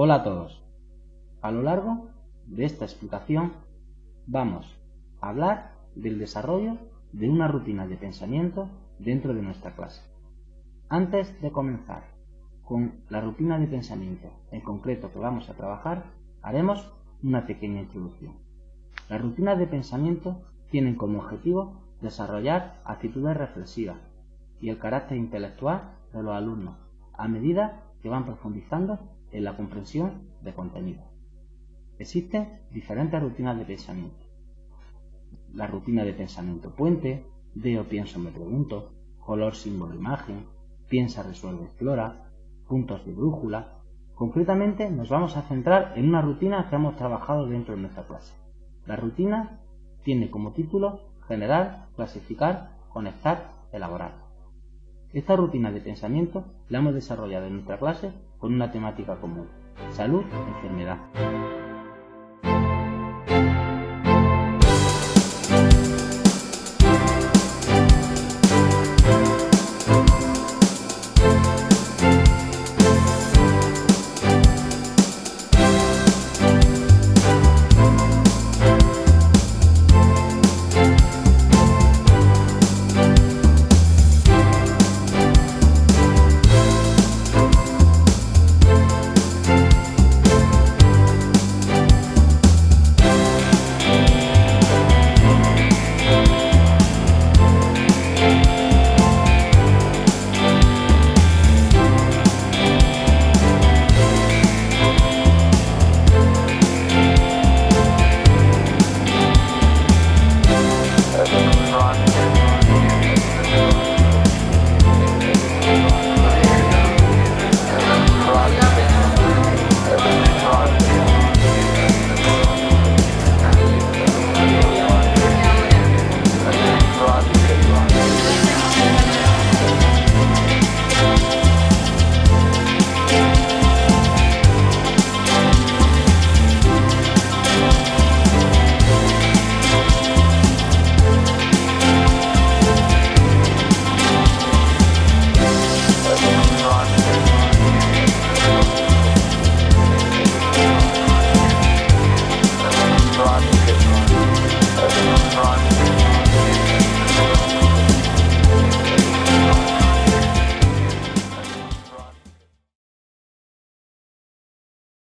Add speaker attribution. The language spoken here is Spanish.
Speaker 1: Hola a todos. A lo largo de esta explicación vamos a hablar del desarrollo de una rutina de pensamiento dentro de nuestra clase. Antes de comenzar con la rutina de pensamiento en concreto que vamos a trabajar, haremos una pequeña introducción. Las rutinas de pensamiento tienen como objetivo desarrollar actitudes reflexivas y el carácter intelectual de los alumnos a medida que van profundizando en la comprensión de contenido. Existen diferentes rutinas de pensamiento. La rutina de pensamiento puente, veo, pienso, me pregunto, color, símbolo, imagen, piensa, resuelve, explora, puntos de brújula. Concretamente nos vamos a centrar en una rutina que hemos trabajado dentro de nuestra clase. La rutina tiene como título generar, clasificar, conectar, elaborar. Esta rutina de pensamiento la hemos desarrollado en nuestra clase con una temática común, salud, enfermedad.